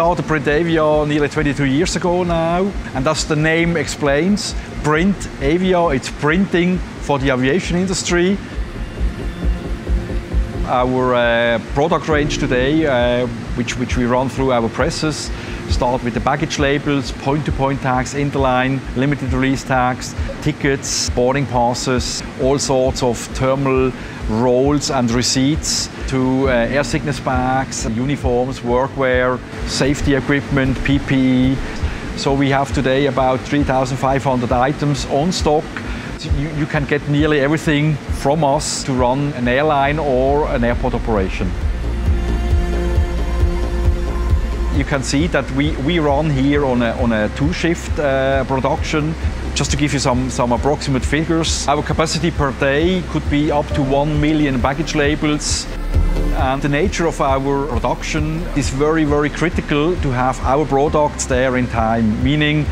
started Printavia nearly 22 years ago now, and as the name explains, Print Avia, it's printing for the aviation industry. Our uh, product range today, uh, which, which we run through our presses, start with the baggage labels, point-to-point tags, interline, limited release tags, tickets, boarding passes, all sorts of terminal rolls and receipts to uh, air sickness bags, uniforms, workwear, safety equipment, PPE. So we have today about 3,500 items on stock. You, you can get nearly everything from us to run an airline or an airport operation you can see that we, we run here on a, on a two-shift uh, production. Just to give you some, some approximate figures, our capacity per day could be up to 1 million baggage labels. And the nature of our production is very, very critical to have our products there in time, meaning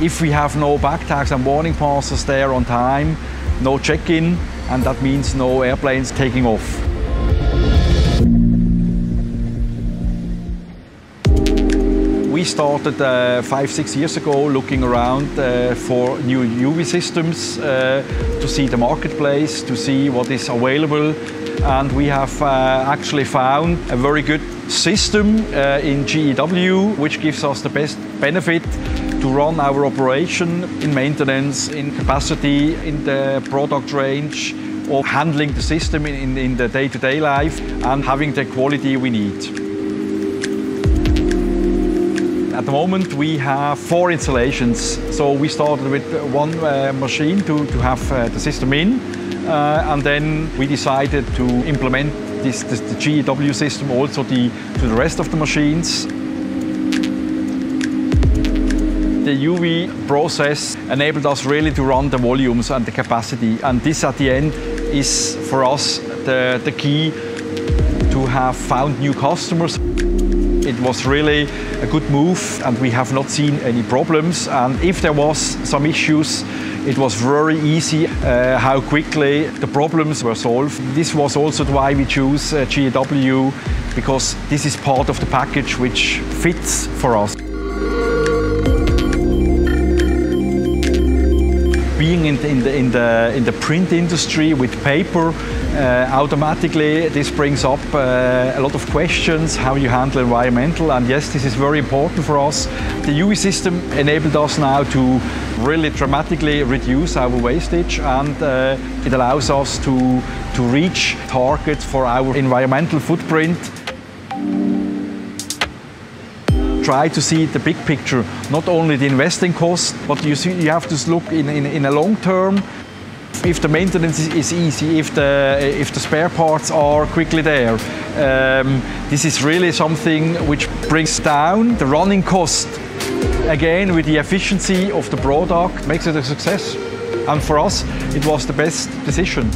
if we have no back tags and boarding passes there on time, no check-in, and that means no airplanes taking off. We started uh, five, six years ago looking around uh, for new UV systems uh, to see the marketplace, to see what is available. And we have uh, actually found a very good system uh, in GEW, which gives us the best benefit to run our operation in maintenance, in capacity, in the product range, or handling the system in, in, in the day-to-day -day life and having the quality we need. At the moment we have four installations. So we started with one uh, machine to, to have uh, the system in uh, and then we decided to implement this, this, the GEW system also the, to the rest of the machines. The UV process enabled us really to run the volumes and the capacity and this at the end is for us the, the key to have found new customers. It was really a good move and we have not seen any problems. And if there was some issues, it was very easy uh, how quickly the problems were solved. This was also why we choose uh, GEW because this is part of the package which fits for us. being in the, in the, in the, in the print industry with paper, uh, automatically this brings up uh, a lot of questions, how you handle environmental, and yes, this is very important for us. The UV system enabled us now to really dramatically reduce our wastage and uh, it allows us to, to reach targets for our environmental footprint try to see the big picture, not only the investing cost, but you, see, you have to look in, in, in a long term. If the maintenance is easy, if the, if the spare parts are quickly there, um, this is really something which brings down the running cost. Again, with the efficiency of the product, makes it a success. And for us, it was the best decision.